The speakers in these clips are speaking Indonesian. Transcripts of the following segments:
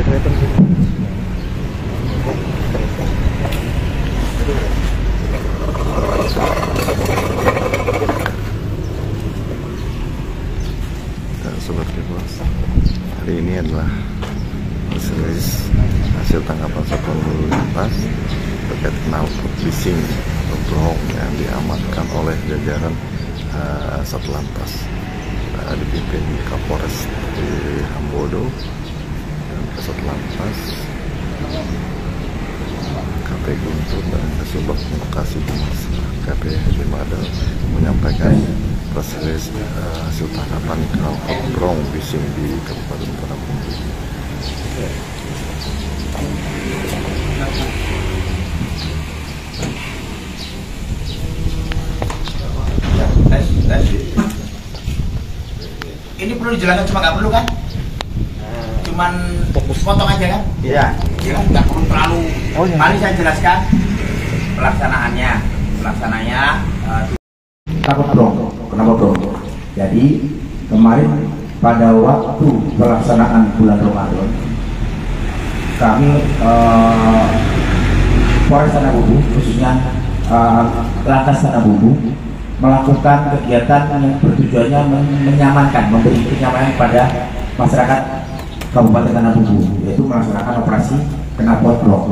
gitu itu Dan sobat bos hari ini adalah hasil hasil tangkapan satuan lalu lintas terkait knalpot bising atau yang diamankan oleh jajaran uh, Satlantas uh, dipimpin Kapolres di Hambodo Kasatlantas KP Guntur dan Kasubag Lokasi Humas KP Limadal menyampaikan proses rilis uh, hasil tangkapan knalpot brong bising di Kabupaten tes ini perlu dijelaskan cuma nggak perlu kan? Cuman potong aja kan Iya. ya kan nggak perlu terlalu. Oh, iya. mari saya jelaskan pelaksanaannya. Pelaksananya eh, takut dong. Kenapa dong? Jadi kemarin pada waktu pelaksanaan bulan Ramadan kami eh, Polres Tanah Bumbu khususnya eh, Lantas Tanah Bumbu melakukan kegiatan yang bertujuannya men- menyamankan memberi kenyamanan pada masyarakat Kabupaten Tanah Bumbu yaitu melaksanakan operasi knalpot blok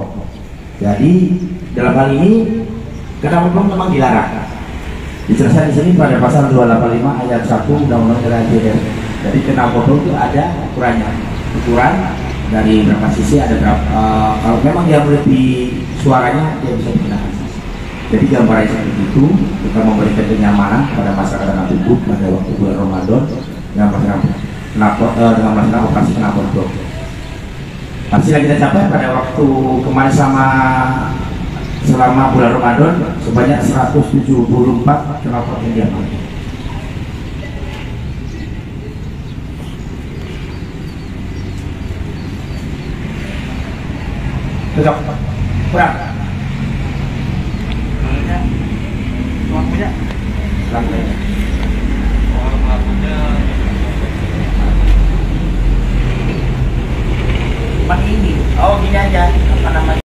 jadi dalam hal ini knalpot blok memang dilarang Dijelaskan di sini pada pasal 285 ayat 1 Undang-Undang RAJR. Jadi kenal foto itu ada ukurannya. Ukuran dari berapa sisi ada berapa. eh, kalau memang dia lebih suaranya dia bisa dikenakan sisi. Jadi gambarannya seperti itu kita memberikan kenyamanan pada masyarakat tanah tubuh pada waktu bulan Ramadan dengan melaksanakan kenapa- eh, dengan melaksanakan operasi kenapa blok. Hasil yang kita capai pada waktu kemarin sama selama bulan Ramadan sebanyak 174 kenalpot yang diamankan. Cocok? Kurang? waktunya Kurang. cuma ini oh gini aja. Apa namanya